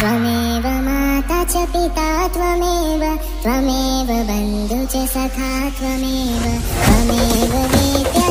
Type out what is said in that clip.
त्वमेव माता च पिता त्वमेव त्वमेव बन्धु च सखा त्वमेव त्वमेव मीत